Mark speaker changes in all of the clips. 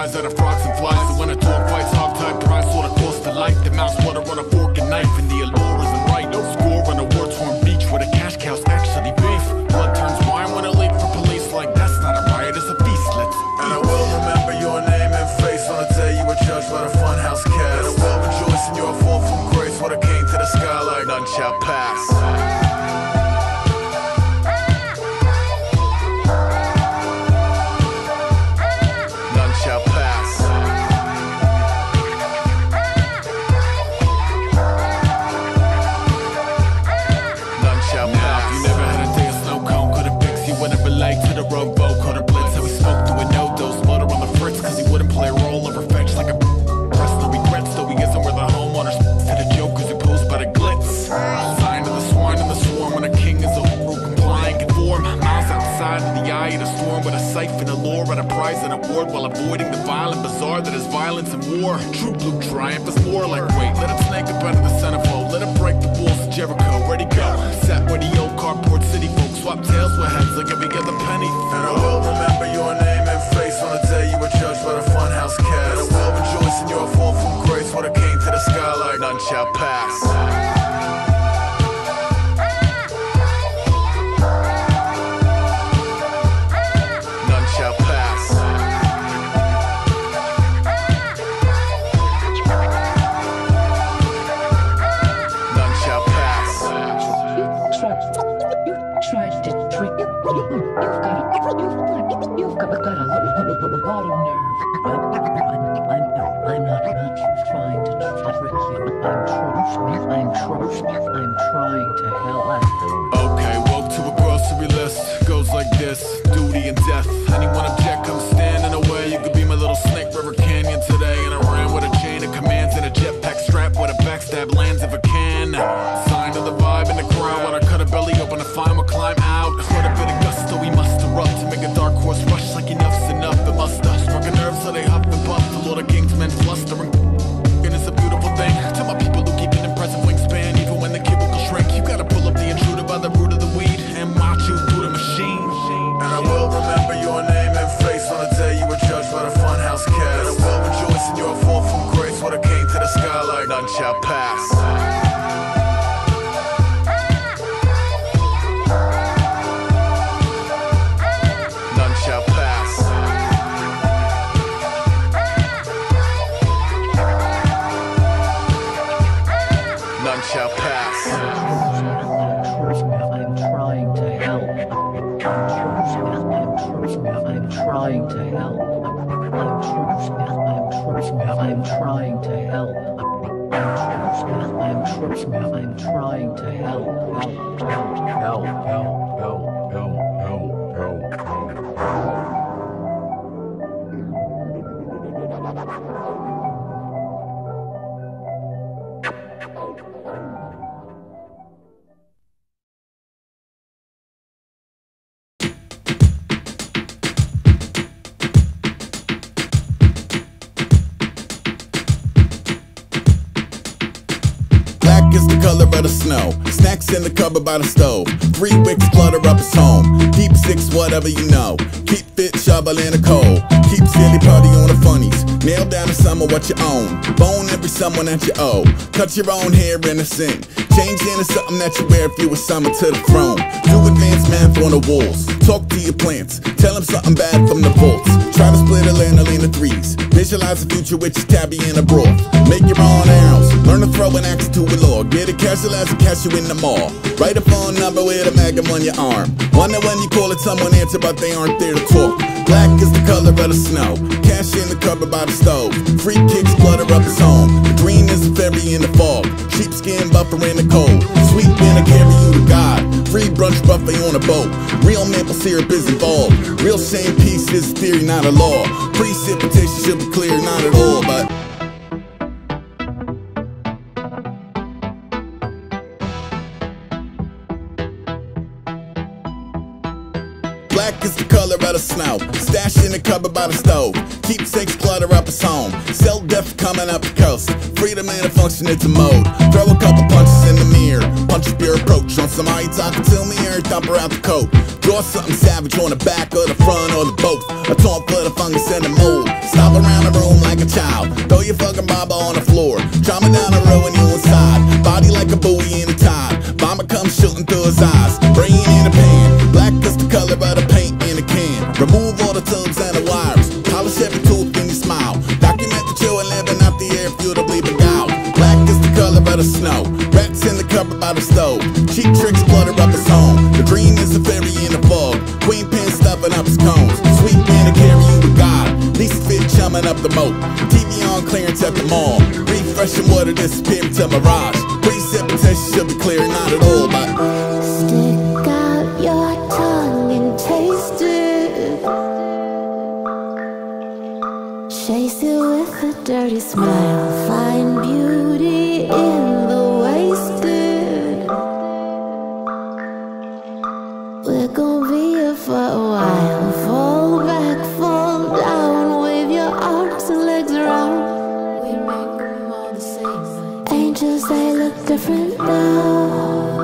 Speaker 1: eyes out of frogs and flies. Prize while avoiding the violent bazaar that is violence and war. True blue triumph is more like wait. Let him snake up of the centerfold. Let him break the walls of Jericho. Ready go. Sat where the old carport city folks swap tails with heads like every other penny.
Speaker 2: And I will remember your
Speaker 3: I'm, tr- I'm, I'm trying to help.
Speaker 1: Okay, woke to a grocery list. Goes
Speaker 3: trying to help. I'm trying to. Help, help, help, help, help,
Speaker 4: by the stove. Three wicks clutter up his home. Deep six, whatever you know. Keep fit, shovel in the cold. Keep silly party on the funnies. Nail down to summer what you own. Bone every someone that you owe. Cut your own hair innocent. Change into something that you wear if you were summoned to the throne. Do advanced math on the walls. Talk to your plants. Tell them something bad from the vaults. Try to split a into threes. Visualize the future with your tabby in a broth. Make your own arrows. Learn to throw an axe to a log. Get a casual as a you in the mall. Write a phone number with a magnum on your arm. Wonder when you call it, someone answer, but they aren't there to talk. Black is the color of the snow. Cash in the cupboard by the stove. Free kicks clutter up his home. The green is the fairy in the fog. Sheepskin buffer in the cold. Sweet to carry you to God. Free brunch buffet on a boat. Real maple syrup is involved. Real shame peace is theory, not a law. Precipitation should be clear, not at all, but. Black is the color of the snow. Stash in the cupboard by the stove. Keepsakes clutter up his home. Cell death coming up the coast. Freedom in a function, it's a mode. Throw a couple punches in the mirror. Somebody talking to me or thumper out the coat. Draw something savage on the back or the front or the both. A taunt for the fungus and the mold. Stop around the room like a child. Throw your fucking baba on the floor. Trauma down the road and you inside. Body like a buoy in a tide. Bomber comes shooting through his eyes. His home. The green is the fairy in the fog. Queen pin stuffing up his cones. Sweet man to carry you to God. Least fit chumming up the moat. TV on clearance at the mall. Refreshing water disappearing to mirage. Precipitation should be clear, not at all, but.
Speaker 5: Stick out your tongue and taste it. Chase it with a dirty smile.
Speaker 4: angels, they look different now.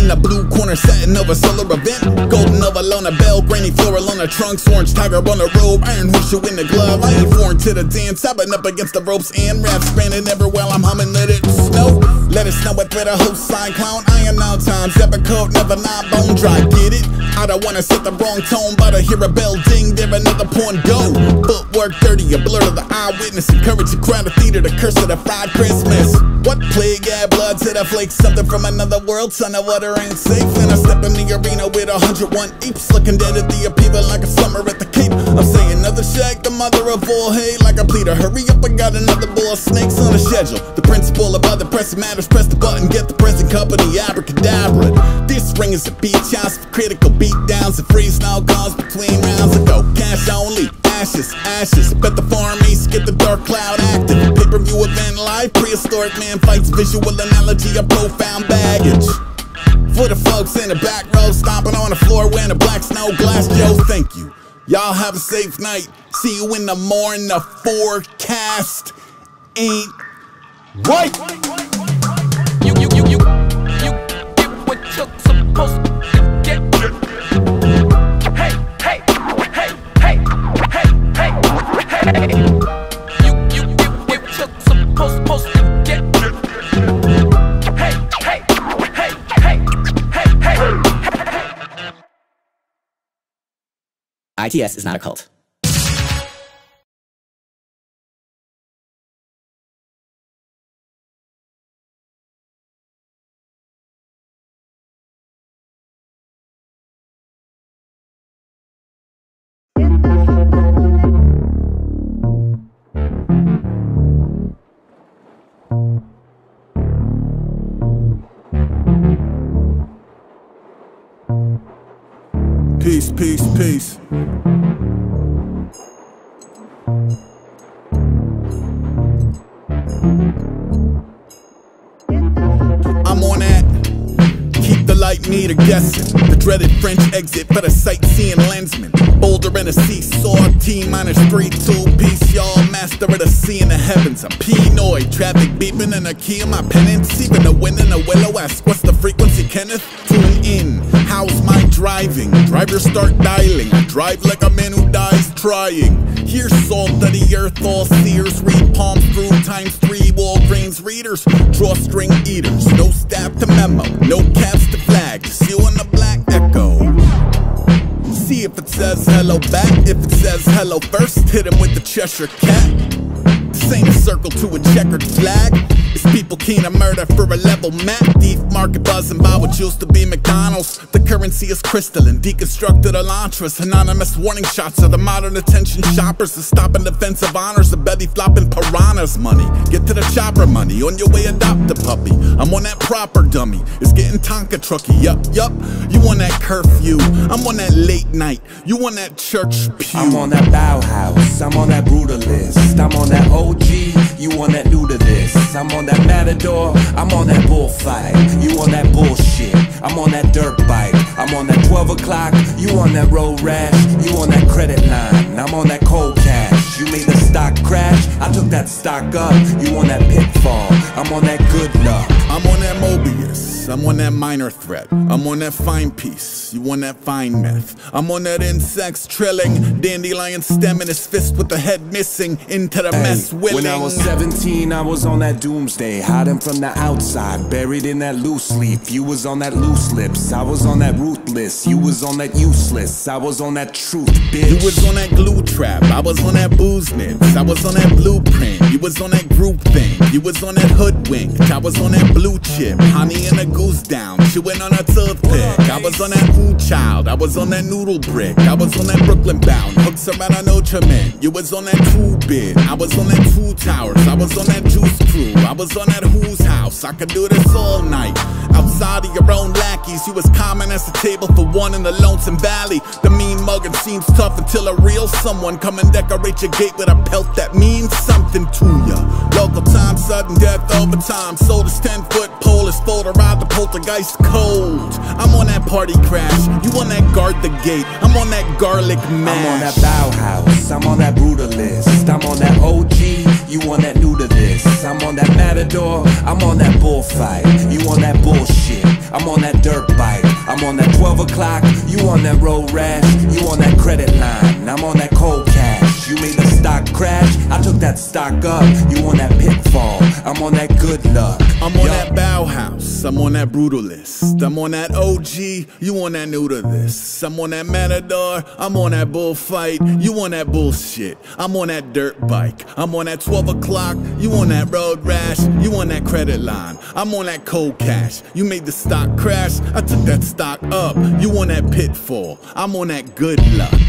Speaker 4: In the blue corner, setting over solar event. Golden over Lona Bell, granny floral on the trunks, orange tiger on the robe, iron whoosher in the glove. I ain't foreign to the dance, been up against the ropes and raps, spanning everywhere I'm humming, let it snow. Let it with threat a host sign clown. I am now times, ever code, never not bone dry, get it? I don't wanna set the wrong tone, but I hear a bell ding, there another point go. Footwork dirty, a blur to the eyewitness, encourage the crowd the theater, the curse of the fried Christmas. What plague add blood to the flake? Something from another world, son of water ain't safe. And I step in the arena with 101 apes, looking dead at the upheaval like a summer at the Cape. I'm saying another shag, mother of all hate, like a pleader. Hurry up, I got another bull of snakes on the schedule. The principle of other pressing matters, press the button, get the present company, abracadabra. This ring is a beach house for critical beatdowns and free snow calls between rounds ago. Cash only, ashes, ashes. Bet the farm east, get the dark cloud active. Pay per view event live, prehistoric man fights, visual analogy of profound baggage. For the folks in the back row, stomping on the floor wearing a black snow glass, Joe, thank you. Y'all have a safe night. See you in the morning. The forecast ain't right.
Speaker 6: ITS is not a cult.
Speaker 4: Peace, peace, Keep the guessing. The dreaded French exit for the sightseeing lensman. Boulder and a seesaw, T minus three, two piece, y'all. Master of the sea and the heavens. I'm traffic beeping and a key in my penance. Even the wind in the willow ask, what's the frequency, Kenneth? Tune in. How's my driving? Driver start dialing. I drive like a man who dies trying. Here's salt of the earth, all seers. Read palms through times three. Walgreens readers, drawstring eaters. No staff to memo, no caps to flag. You and the black echo. See if it says hello back. If it says hello first, hit him with the Cheshire cat. A circle to a checkered flag. It's people keen to murder for a level map. Thief market buzzing by what used to be McDonald's. The currency is crystalline, deconstructed elantras. Anonymous warning shots of the modern attention shoppers. The stopping defense of honors, the belly flopping piranhas money. Get to the chopper money, on your way adopt a puppy. I'm on that proper dummy. It's getting Tonka trucky. Yup, yup. You on that curfew. I'm on that late night. You on that church pew.
Speaker 7: I'm on that Bauhaus, I'm on that brutalist, I'm on that OG, you on that new to this. I'm on that Matador, I'm on that bullfight, you on that bullshit. I'm on that dirt bike, I'm on that 12 o'clock, you on that road rash, you on that credit line, I'm on that cold cash. You made the stock crash, I took that stock up, you on that pitfall, I'm on that good luck.
Speaker 4: I'm on that Mobius. I'm on that minor threat. I'm on that fine piece. You on that fine meth. I'm on that insects trilling. Dandelion stem in his fist with the head missing. Into the mess
Speaker 7: Hey,
Speaker 4: willing.
Speaker 7: When I was 17, I was on that doomsday, hiding from the outside, buried in that loose leaf. You was on that loose lips, I was on that ruthless. You was on that useless, I was on that truth, bitch.
Speaker 4: You was on that glue trap, I was on that booze nibs. I was on that blueprint, you was on that group thing. You was on that hoodwink, I was on that blue chip. Honey and a goose down, chewing on a toothpick. I was on that ooh child, I was on that noodle brick. I was on that Brooklyn bound, hooks around a Notre Dame. You was on that two bit, I was on that two towers. I was on that juice crew, I was on that who's house. I could do this all night. Outside of your own lackeys. You as common as the table for one in the lonesome valley. The mean mugging seems tough until a real someone come and decorate your gate with a pelt that means something to ya. Local time, sudden death over time. This 10 foot pole is full to the poltergeist cold. I'm on that party crash. You on that guard the gate. I'm on that garlic mash.
Speaker 7: I'm on that Bauhaus, I'm on that brutalist, I'm on that OG, you on that new to this. I'm on that matador, I'm on that bullfight, you on that bullshit. I'm on that dirt bike, I'm on that 12 o'clock, you on that road rash, you on that credit line, I'm on that cold cash. You made the stock crash, I took that stock up, you on that pitfall, I'm on that good luck.
Speaker 4: I'm on
Speaker 7: Yo.
Speaker 4: that Bauhaus, I'm on that brutalist. I'm on that OG, you on that new to this. I'm on that Matador, I'm on that bullfight, you on that bullshit. I'm on that dirt bike, I'm on that 12 o'clock, you on that road rash, you on that credit line. I'm on that cold cash, you made the stock crash, I took that stock up. You on that pitfall, I'm on that good luck.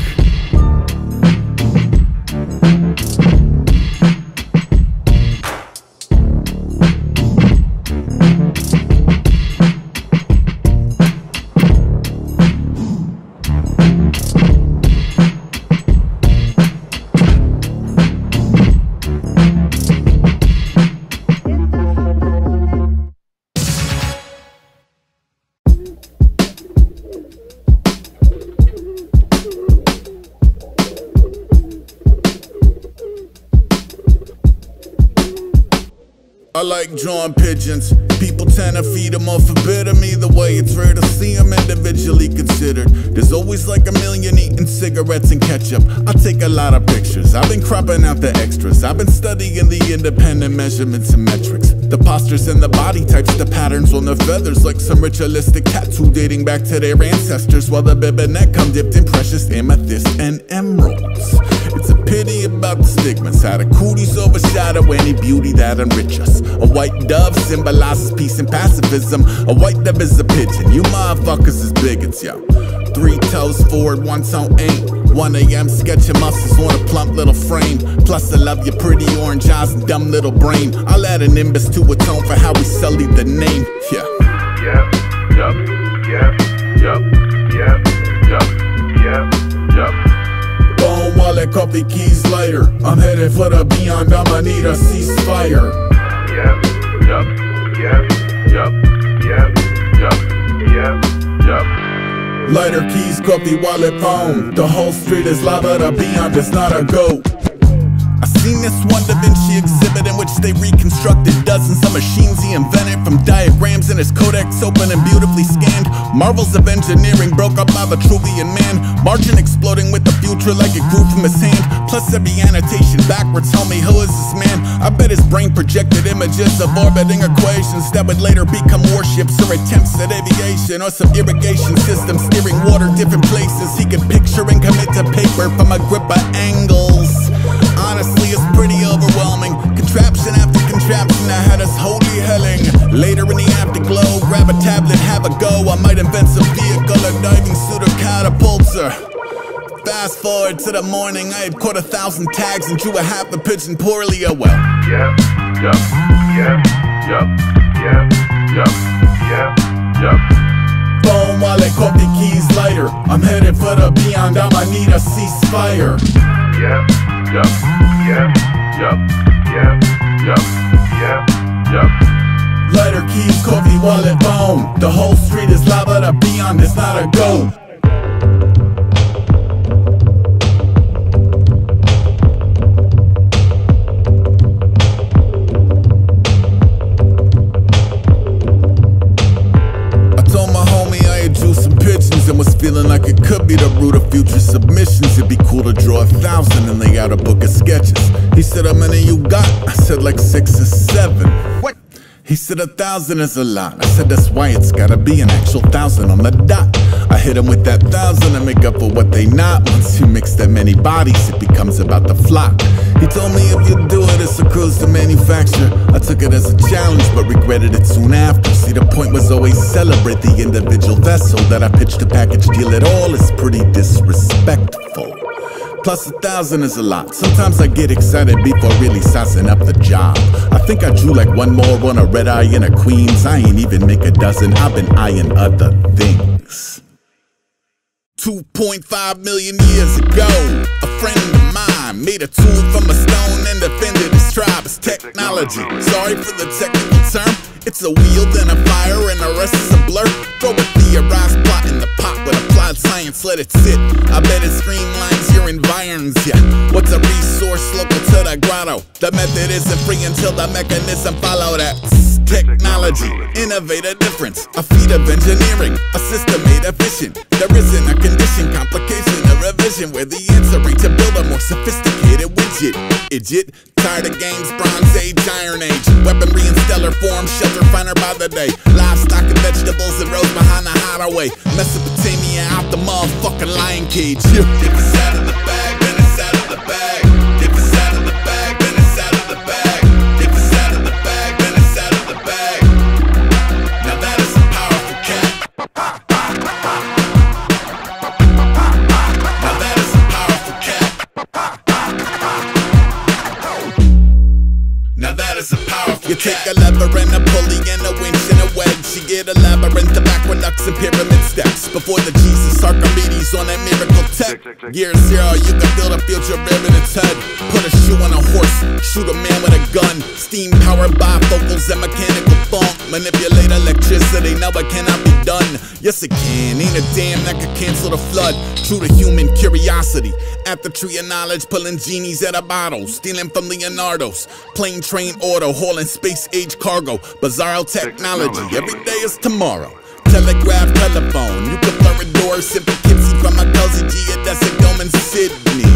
Speaker 4: I like drawing pigeons. People tend to feed them off a bit of me the way it's rare to see them individually considered. There's always like a million eating cigarettes and ketchup. I take a lot of pictures. I've been cropping out the extras. I've been studying the independent measurements and metrics. The postures and the body types, the patterns on the feathers, like some ritualistic tattoo dating back to their ancestors. While the and neck come dipped in precious amethyst and emeralds. It's a pity about the stigmas. How the cooties overshadow any beauty that enrich us. A white dove symbolizes peace and pacifism. A white dove is a pigeon. You motherfuckers is bigots, yo. Three toes forward, one toe ain't. 1 a.m. sketching muscles on a plump little frame. Plus, I love your pretty orange eyes and dumb little brain. I'll add a nimbus to atone for how we sullied the name. Yeah.
Speaker 2: Yep, yup, yep, yep,
Speaker 4: Wallet, coffee keys later. I'm headed for the beyond. I'ma need a ceasefire.
Speaker 2: Yep, yup, yep, yup, yep, yup, yep, yup.
Speaker 4: Lighter keys, coffee, wallet, phone. The whole street is lava, the beyond is not a go. I seen this one Da Vinci exhibit in which they reconstructed dozens of machines he invented from diagrams in his codex open and beautifully scanned. Marvels of engineering broke up by Vitruvian man, margin exploding with the future like it grew from his hand. Plus every annotation backwards, tell me who is this man? I bet his brain projected images of orbiting equations that would later become warships or attempts at aviation or some irrigation system steering water different places. He could picture and commit to paper from a grip of angles. Pretty overwhelming. Contraption after contraption that had us holy helling. Later in the afterglow, grab a tablet, have a go. I might invent some vehicle, a diving suit, or catapulter. Fast forward to the morning, I had caught a thousand tags and drew a half a pigeon poorly. Oh well.
Speaker 2: Yep, yup, yep, yup, yep, yup, yep, yup.
Speaker 4: Phone wallet, coffee keys, lighter. I'm headed for the beyond. I'ma need a ceasefire.
Speaker 2: Yep, yup, yep, yup, yep, yup, yep, yup.
Speaker 4: Lighter keys, coffee, wallet, phone. The whole street is not a go. I told my homie I had drew some pigeons and was feeling like it could be the root of future It'd be cool to draw a thousand and lay out a book of sketches. He said, How many you got? I said, like six or seven. What? He said a thousand is a lot. I said that's why it's gotta be an actual thousand on the dot. I hit him with that thousand to make up for what they not. Once you mix that many bodies, it becomes about the flock. He told me if you do it, it's a cruise to manufacture. I took it as a challenge, but regretted it soon after. See, the point was always celebrate the individual vessel. That I pitched a package deal at all is pretty disrespectful. Plus a thousand is a lot. Sometimes I get excited before really sizing up the job. I think I drew like one more on a red eye in a queen's. I ain't even make a dozen. I've been eyeing other things. 2.5 million years ago, a friend of mine made a tool from a stone and defended his tribe. Technology. Sorry for the technical term. It's a wheel, then a fire, and the rest is a blur. Throw a theorized science, let it sit. I bet it streamlines your environs, yeah. What's a resource local to the grotto? The method isn't free until the mechanism follow that. Technology, innovate a difference. A feat of engineering, a system made efficient. There isn't a condition, complication, or revision where the answer ain't to build a more sophisticated widget. Idiot, tired of games, Bronze Age, Iron Age. Weaponry in stellar form, shelter finer by the day. Livestock and vegetables and rose behind the hideaway. Mesopotamia the motherfucking lion cage. Yeah. Gear zero, you can build a future in its head. Put a shoe on a horse, shoot a man with a gun. Steam powered by bifocals and mechanical funk. Manipulate electricity, now it cannot be done. Yes, it can. Ain't a damn that could cancel the flood. True to human curiosity. At the tree of knowledge, pulling genies out of bottles. Stealing from Leonardo's. Plane, train, auto, hauling space age cargo. Bizarro technology. Every day is tomorrow. Telegraph, telephone. You can blur a door. Simple Kitsy from my cozy G at Dome in Sydney.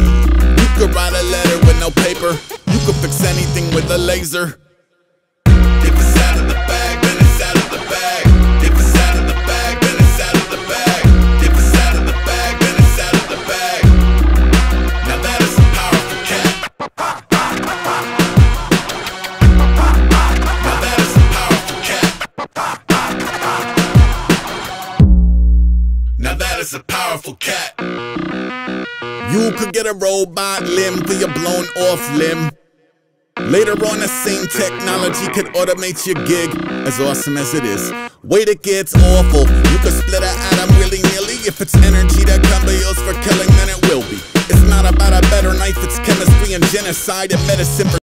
Speaker 4: You could write a letter with no paper. You could fix anything with a laser. For blown off limb. Later on, the same technology could automate your gig, as awesome as it is. Wait, it gets awful. You could split an atom willy nilly. If it's energy that used for killing, then it will be. It's not about a better knife, it's chemistry and genocide and medicine for